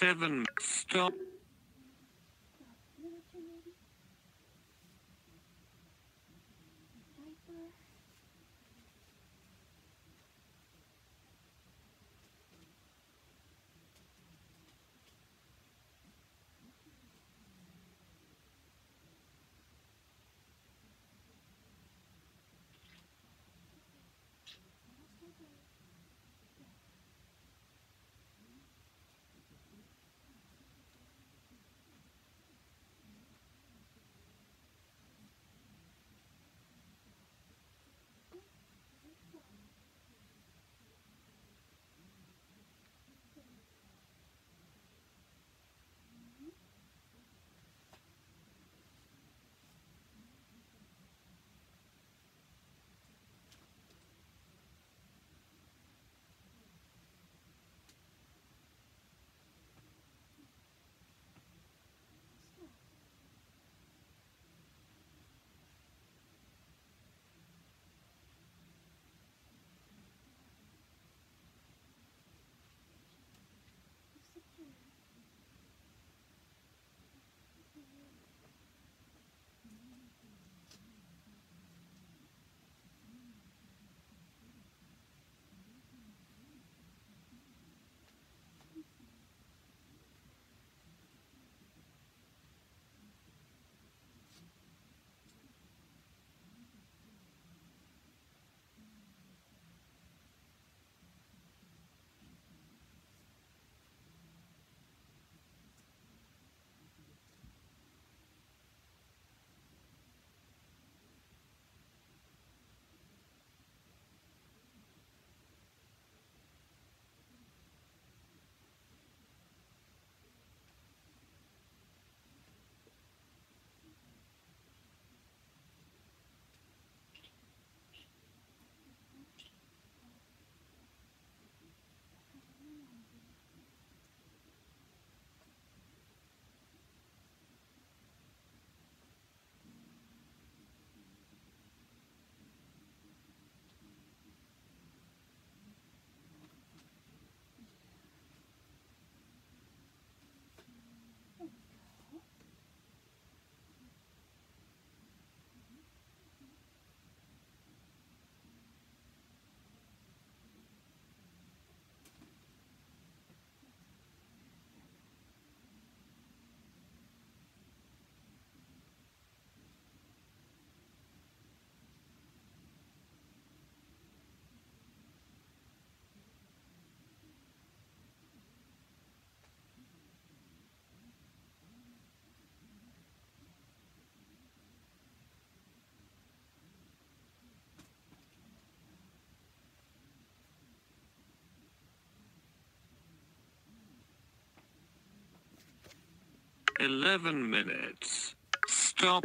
Seven. Stop. Eleven minutes. Stop.